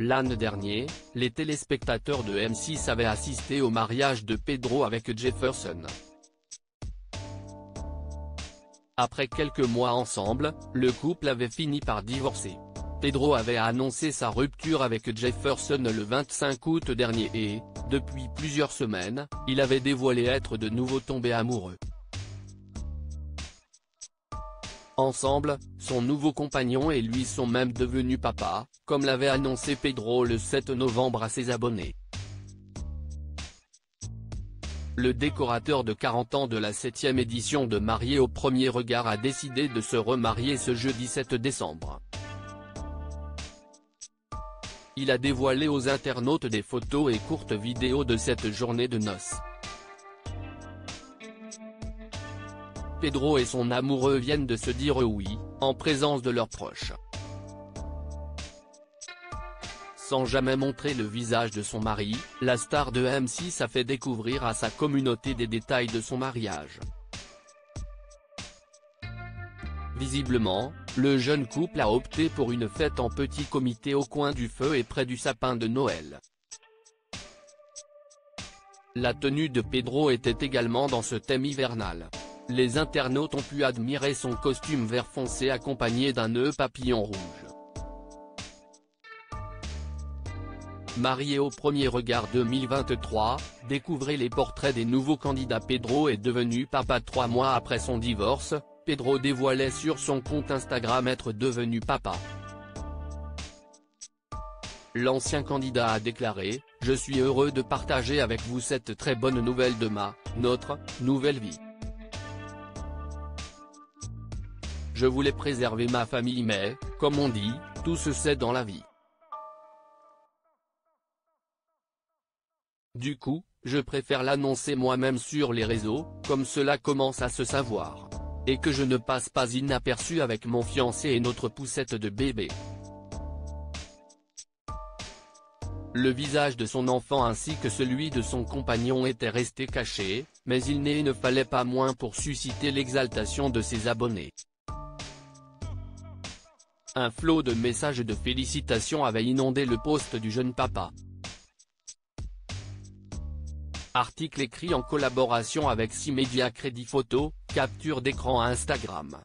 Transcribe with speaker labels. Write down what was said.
Speaker 1: L'année dernier, les téléspectateurs de M6 avaient assisté au mariage de Pedro avec Jefferson. Après quelques mois ensemble, le couple avait fini par divorcer. Pedro avait annoncé sa rupture avec Jefferson le 25 août dernier et, depuis plusieurs semaines, il avait dévoilé être de nouveau tombé amoureux. Ensemble, son nouveau compagnon et lui sont même devenus papa, comme l'avait annoncé Pedro le 7 novembre à ses abonnés. Le décorateur de 40 ans de la 7e édition de Marié au premier regard a décidé de se remarier ce jeudi 7 décembre. Il a dévoilé aux internautes des photos et courtes vidéos de cette journée de noces. Pedro et son amoureux viennent de se dire oui, en présence de leurs proches. Sans jamais montrer le visage de son mari, la star de M6 a fait découvrir à sa communauté des détails de son mariage. Visiblement, le jeune couple a opté pour une fête en petit comité au coin du feu et près du sapin de Noël. La tenue de Pedro était également dans ce thème hivernal. Les internautes ont pu admirer son costume vert foncé accompagné d'un nœud papillon rouge. Marié au premier regard 2023, découvrez les portraits des nouveaux candidats Pedro est devenu papa trois mois après son divorce, Pedro dévoilait sur son compte Instagram être devenu papa. L'ancien candidat a déclaré, « Je suis heureux de partager avec vous cette très bonne nouvelle de ma, notre, nouvelle vie. Je voulais préserver ma famille mais, comme on dit, tout se sait dans la vie. Du coup, je préfère l'annoncer moi-même sur les réseaux, comme cela commence à se savoir. Et que je ne passe pas inaperçu avec mon fiancé et notre poussette de bébé. Le visage de son enfant ainsi que celui de son compagnon étaient restés cachés, mais il ne fallait pas moins pour susciter l'exaltation de ses abonnés. Un flot de messages de félicitations avait inondé le poste du jeune papa. Article écrit en collaboration avec Simedia Crédit Photo, capture d'écran Instagram.